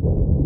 you.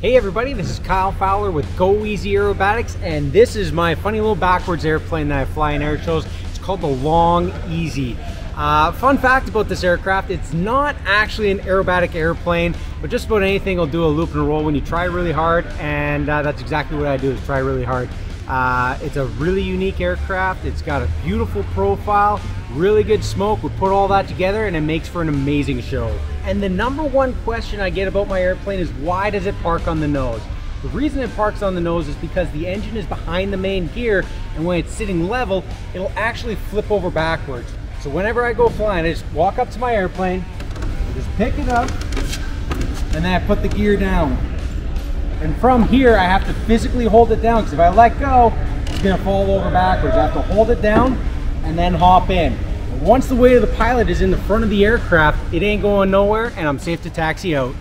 Hey everybody, this is Kyle Fowler with Go EZ Aerobatics, and this is my funny little backwards airplane that I fly in air shows. It's called the Long Easy. Uh, fun fact about this aircraft, it's not actually an aerobatic airplane, but just about anything will do a loop and a roll when you try really hard, and uh, that's exactly what I do, is try really hard. Uh, it's a really unique aircraft. It's got a beautiful profile, really good smoke. We put all that together and it makes for an amazing show. And the number one question I get about my airplane is why does it park on the nose? The reason it parks on the nose is because the engine is behind the main gear and when it's sitting level, it'll actually flip over backwards. So whenever I go flying, I just walk up to my airplane, just pick it up, and then I put the gear down. And from here, I have to physically hold it down because if I let go, it's gonna fall over backwards. I have to hold it down and then hop in. Once the weight of the pilot is in the front of the aircraft, it ain't going nowhere and I'm safe to taxi out.